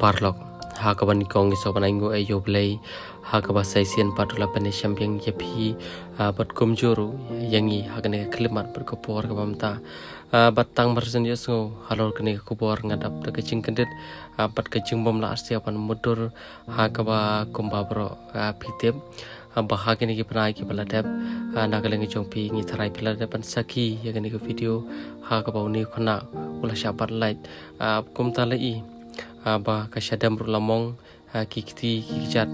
parlok hakaban kong iso panango e yoblei hakaba saisian patula pane champion yepi bat kumjuru yangi hakane klimat berkopor kabamta batang bersen yosngo halor kene kubor ngadap de kecing kendit. Bat kecing bom la arsiapan mudur hakaba kumbabro pitip bahagi ni kipna ki baladep nagaleng jong pi ngi tharai piladep an saki yagani ko video ha ka bauni khona ula shapat light. Kum ta lai ba ka shadam lamong ki kiti ki jat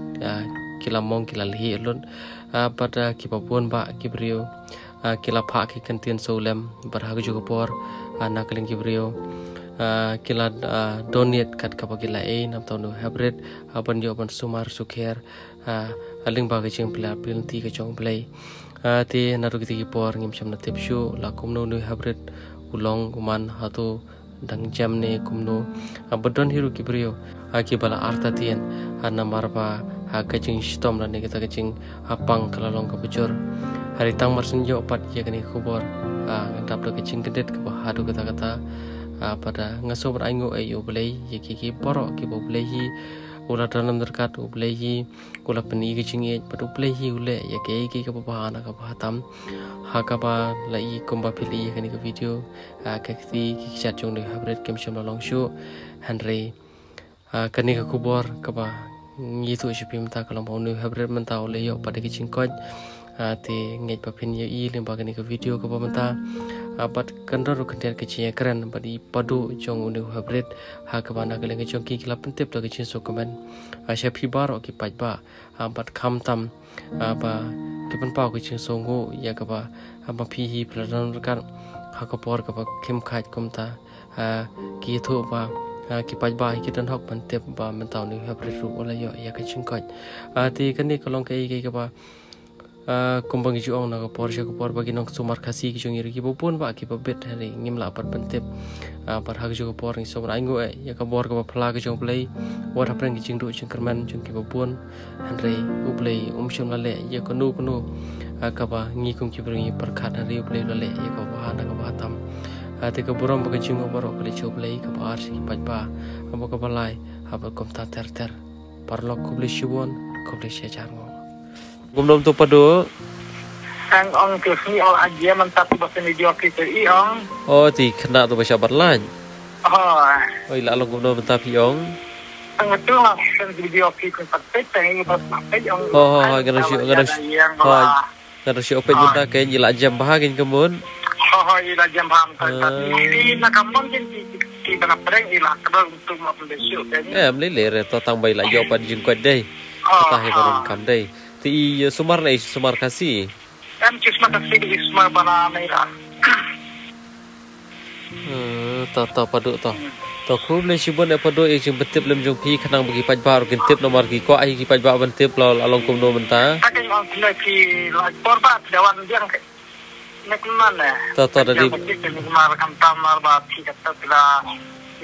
kilamong kilalihi lun pada ki papun ba ki brio kila pha ki solem barhagu juga por nagaleng ki brio kila donate kat kapagila e nam tonu hybrid. Aban yo ban sumar sukher aling ba kaching pla pil ti ka chong play ti naru ki ti por ngim cham na shu la kum nu hybrid. Ulong kuman hatu dang jam ne kum no abadon hiru ki brio aki bala arta tien ana marba ha la ne kita kaching apang kala long ka bujur hari tang marsin jo pat ye kani kubor ngap do kaching kedet ka hadu kata kata pada ngaso berango ayo belai ye ki ki porok ki bo belai ula dalam terkat ublehi ula peni ke cingi padu ublehi ule ya ke ke ke bahana ka bahatam ha ka ba lai komba pili ya ke video. Ka kti ki chat jong de habret kem shom long shu henry. Ka ni ka kubor ka ba ngi tu shi pim ta kalam onu habret menta ule yo pada ke cingkoj ti ngai pa pin ye i lim ba ke video ka ba menta abat kandar kandar kecil keren badi padu jong unu habrit ha kabana keleng jong ki kila pentip lagi chin so komen asya phi bar ki paj ba abat kham tam aba ki pen pau ki chin so ngo ya ka ba aba phi hi pladan kan ha ka por ka ba kim khaj kum ta ki thu ba ki paj ba ki tan hok pentip ba mentau ni habrit ru ola yo ya ka chin koj ti kan ni kolong kai ki ka ba kumbang ju ong naga por jago por bagi nong sumar kasi ki jong iri pun ba ki bet hari ngim la par pentip. Par hag jago por ni somar aingo e ya ka bor ka pla ki jong play war hapren ki jing du jing kerman jong ki pun hanre u play um shom la le ya ko nu nu. Ka ba ngi kum ki bringi par khat hari u play la le ya ka ba na ka ba tam te ka buram ba jing o baro kali cho play ka ba ar si paj ba. Abo ka balai abo kom ta ter ter. Kubli shibon kubli shejar ngo Gumnom tu padu. Ang ong kesi ol aja mentatu bahasa video kita i ong. Oh ti kena tu bahasa berlan. Oh. Oh ila along gumnom mentapi ong. Ang itu lah sen video kita teng bas pakai ong. Oh oh ngana si ngana si. Oh ngana si opet juta kain ila jam bahagin kemun. Oh oh ila jam baham tapi ini nak kamun jen kita nak perang ila kalau untuk mau besok kan. Eh melile to tang bai la jin kwat dai. Kita hebaron kam dai ti sumar na sumar kasi kan chisma kasi di isma bana naira ta ta padu ta to khu le shibon e padu e jing betip lem jong pi khanang bagi paj bar gin tip nomor ki ko ai ki paj ba ban tip lo along kum no menta akan on kena ki la porba dawan jang nek mana ta ta dari mar kam tamar ba ti kata bila